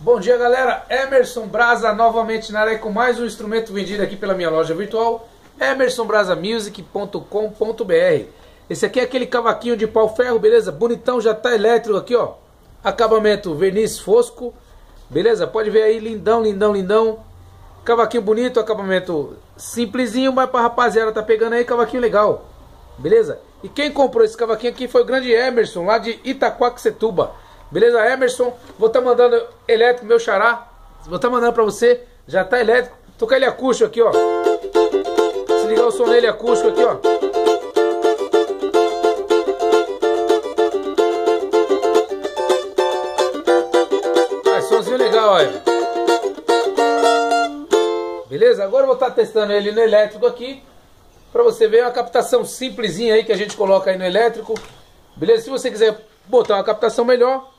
Bom dia galera, Emerson Brasa novamente na área com mais um instrumento vendido aqui pela minha loja virtual emersonbrasamusic.com.br Esse aqui é aquele cavaquinho de pau ferro, beleza? Bonitão, já tá elétrico aqui ó Acabamento verniz fosco, beleza? Pode ver aí, lindão, lindão, lindão Cavaquinho bonito, acabamento simplesinho, mas pra rapaziada tá pegando aí, cavaquinho legal Beleza? E quem comprou esse cavaquinho aqui foi o grande Emerson, lá de Itaquaquecetuba Beleza, Emerson? Vou estar tá mandando elétrico, meu xará. Vou estar tá mandando pra você. Já tá elétrico. Tocar ele acústico aqui, ó. Se ligar o som dele acústico aqui, ó. Ah, somzinho legal, olha. Beleza? Agora eu vou estar tá testando ele no elétrico aqui. Pra você ver uma captação simplesinha aí que a gente coloca aí no elétrico. Beleza? Se você quiser botar uma captação melhor,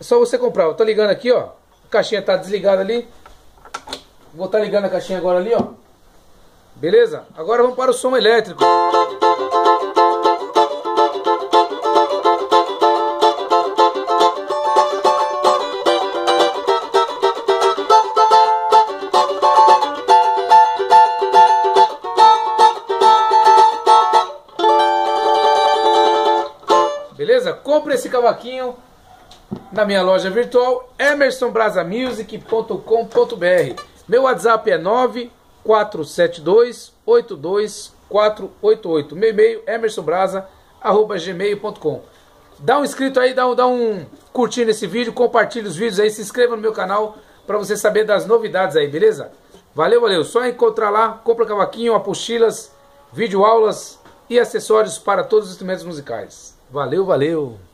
é só você comprar. Eu tô ligando aqui, ó. A caixinha tá desligada ali. Vou estar tá ligando a caixinha agora ali, ó. Beleza? Agora vamos para o som elétrico. Beleza? Compre esse cavaquinho na minha loja virtual emersonbrasamusic.com.br. Meu WhatsApp é 9472 82488. Meu e-mail emersonbrasa@gmail.com. Dá um inscrito aí, dá um, dá um curtir nesse vídeo, compartilhe os vídeos aí, se inscreva no meu canal para você saber das novidades aí, beleza? Valeu, valeu. Só encontrar lá, compra cavaquinho, apostilas, vídeo aulas e acessórios para todos os instrumentos musicais. Valeu, valeu.